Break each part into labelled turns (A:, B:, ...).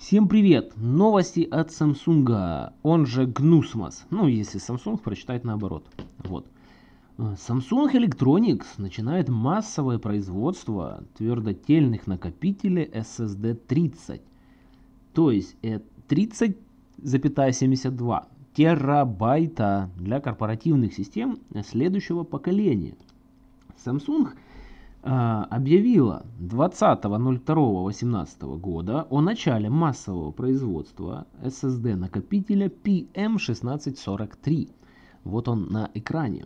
A: Всем привет! Новости от Samsung, он же Gnusmas. Ну, если Samsung прочитать наоборот. Вот. Samsung Electronics начинает массовое производство твердотельных накопителей SSD 30. То есть 30,72 терабайта для корпоративных систем следующего поколения. Samsung объявила 20.02.18 года о начале массового производства SSD накопителя PM1643. Вот он на экране.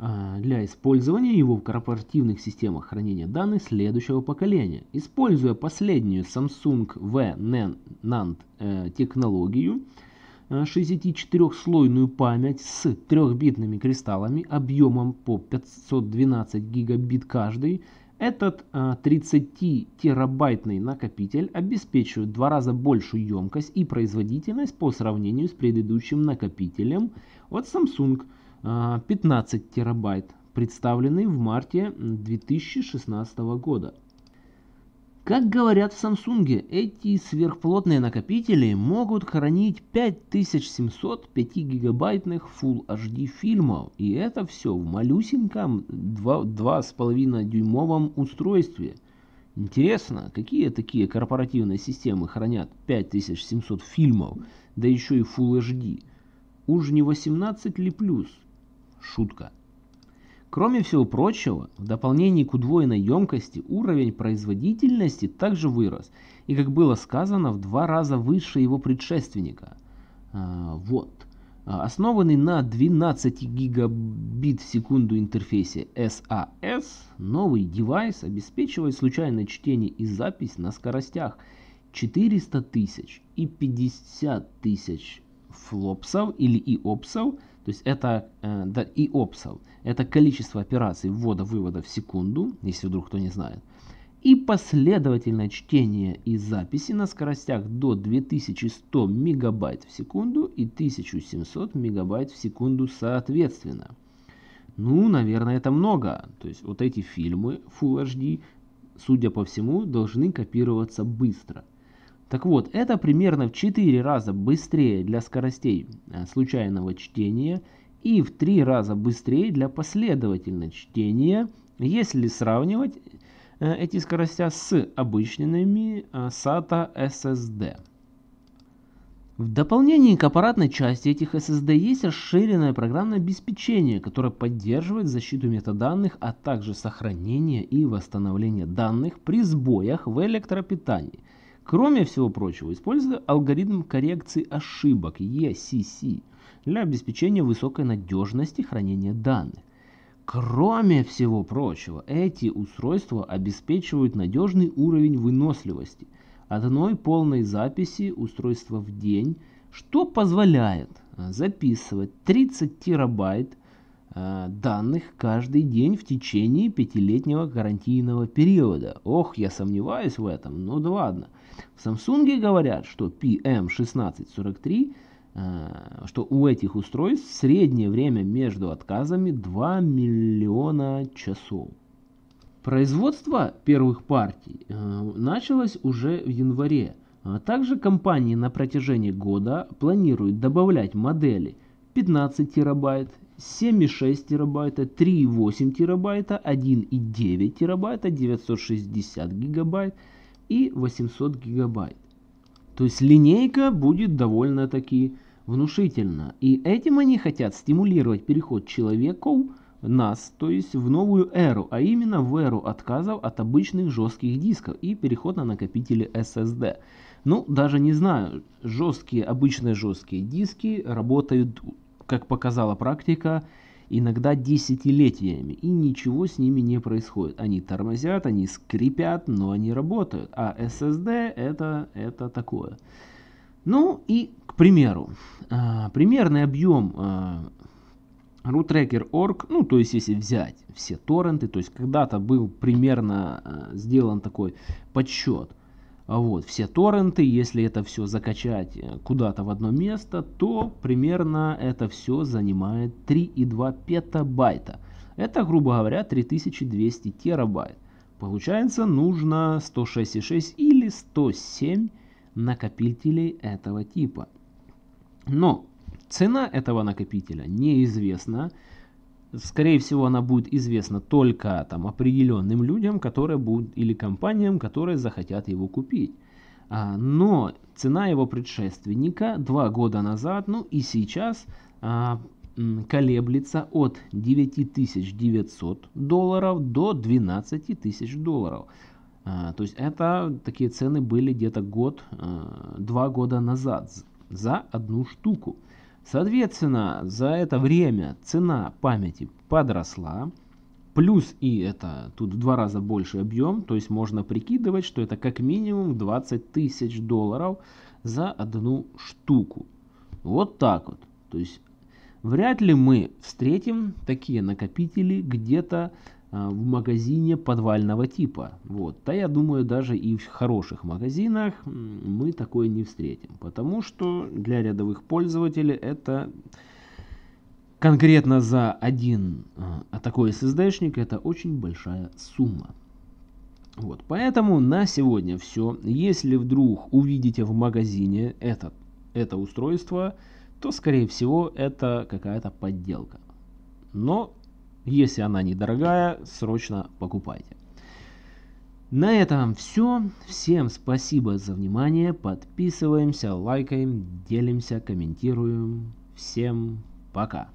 A: А, для использования его в корпоративных системах хранения данных следующего поколения. Используя последнюю Samsung V NAND э, технологию, 64-слойную память с 3-битными кристаллами объемом по 512 гигабит каждый, этот 30-терабайтный накопитель обеспечивает в два раза большую емкость и производительность по сравнению с предыдущим накопителем от Samsung 15 терабайт, представленный в марте 2016 года. Как говорят в Samsung, эти сверхплотные накопители могут хранить 5700 5-гигабайтных Full HD фильмов. И это все в малюсеньком 2,5 дюймовом устройстве. Интересно, какие такие корпоративные системы хранят 5700 фильмов, да еще и Full HD? Уж не 18 ли плюс? Шутка. Кроме всего прочего, в дополнение к удвоенной емкости уровень производительности также вырос, и как было сказано, в два раза выше его предшественника. А, вот. А, основанный на 12 гигабит в секунду интерфейсе SAS, новый девайс обеспечивает случайное чтение и запись на скоростях 400 тысяч и 50 тысяч флопсов или иопсов то есть это э, да, и опсов. Это количество операций ввода-вывода в секунду, если вдруг кто не знает. И последовательное чтение и записи на скоростях до 2100 мегабайт в секунду и 1700 мегабайт в секунду соответственно. Ну, наверное, это много. То есть вот эти фильмы Full HD, судя по всему, должны копироваться быстро. Так вот, это примерно в 4 раза быстрее для скоростей э, случайного чтения и в 3 раза быстрее для последовательного чтения, если сравнивать э, эти скорости с обычными э, SATA SSD. В дополнение к аппаратной части этих SSD есть расширенное программное обеспечение, которое поддерживает защиту метаданных, а также сохранение и восстановление данных при сбоях в электропитании – Кроме всего прочего, используя алгоритм коррекции ошибок ECC для обеспечения высокой надежности хранения данных. Кроме всего прочего, эти устройства обеспечивают надежный уровень выносливости одной полной записи устройства в день, что позволяет записывать 30 терабайт Э, данных каждый день в течение пятилетнего гарантийного периода. Ох, я сомневаюсь в этом, ну да ладно. В Samsung говорят, что PM1643, э, что у этих устройств среднее время между отказами 2 миллиона часов. Производство первых партий э, началось уже в январе. Также компании на протяжении года планируют добавлять модели 15 терабайт 7,6 терабайта, 3,8 терабайта, 1,9 терабайта, 960 гигабайт и 800 гигабайт. То есть линейка будет довольно-таки внушительна. И этим они хотят стимулировать переход человеков, нас, то есть в новую эру, а именно в эру отказов от обычных жестких дисков и переход на накопители SSD. Ну, даже не знаю, жесткие, обычные жесткие диски работают как показала практика, иногда десятилетиями, и ничего с ними не происходит. Они тормозят, они скрипят, но они работают. А SSD это, это такое. Ну и, к примеру, а, примерный объем а, RootTracker.org, ну то есть если взять все торренты, то есть когда-то был примерно а, сделан такой подсчет, а вот, все торренты, если это все закачать э, куда-то в одно место, то примерно это все занимает 3,2 петабайта. Это, грубо говоря, 3200 терабайт. Получается, нужно 106,6 или 107 накопителей этого типа. Но цена этого накопителя неизвестна. Скорее всего, она будет известна только там, определенным людям, которые будут, или компаниям, которые захотят его купить. А, но цена его предшественника два года назад, ну и сейчас а, колеблется от 9900 долларов до 12 тысяч долларов. А, то есть это такие цены были где-то год, а, два года назад за одну штуку. Соответственно, за это время цена памяти подросла. Плюс и это тут в два раза больше объем, то есть можно прикидывать, что это как минимум 20 тысяч долларов за одну штуку. Вот так вот. То есть вряд ли мы встретим такие накопители где-то в магазине подвального типа. Вот. Да я думаю, даже и в хороших магазинах мы такое не встретим. Потому что для рядовых пользователей это конкретно за один а такой SSD-шник это очень большая сумма. Вот, поэтому на сегодня все. Если вдруг увидите в магазине это, это устройство, то скорее всего это какая-то подделка. Но если она недорогая, срочно покупайте. На этом все. Всем спасибо за внимание. Подписываемся, лайкаем, делимся, комментируем. Всем пока.